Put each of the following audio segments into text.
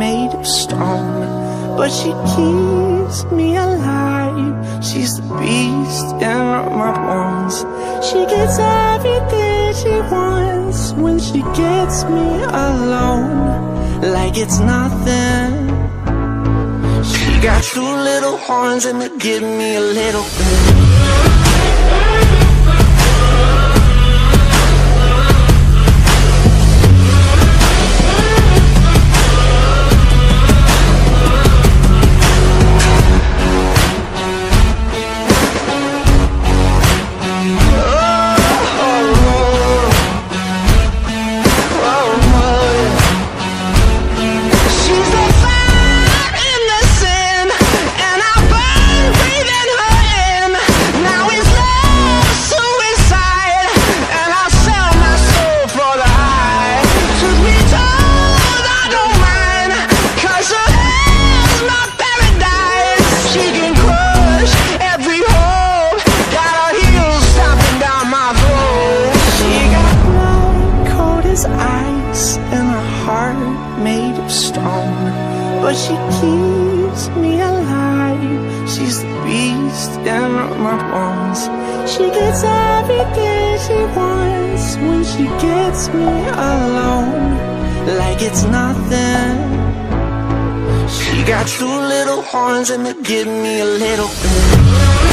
made of stone. But she keeps me alive. She's the beast in my bones. She gets she wants when she gets me alone. Like it's nothing. She got two little horns and they give me a little bit. Made of stone. But she keeps me alive. She's the beast in my bones. She gets everything she wants when she gets me alone. Like it's nothing. She got two little horns and they give me a little bit.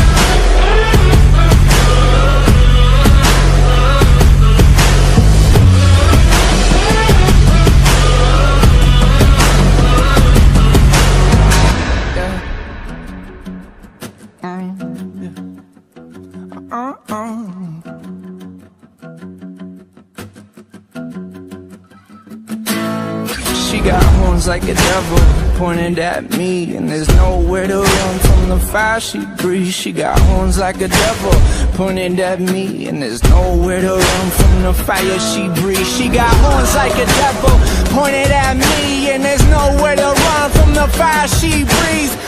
She got horns like a devil pointed at me And there's nowhere to run from the fire she breathes. She got horns like a devil pointed at me And there's nowhere to run from the fire she breathes. She got horns like a devil pointed at me And there's nowhere to run from the fire she breathes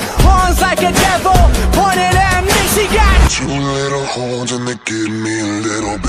cold and they give me a little bit.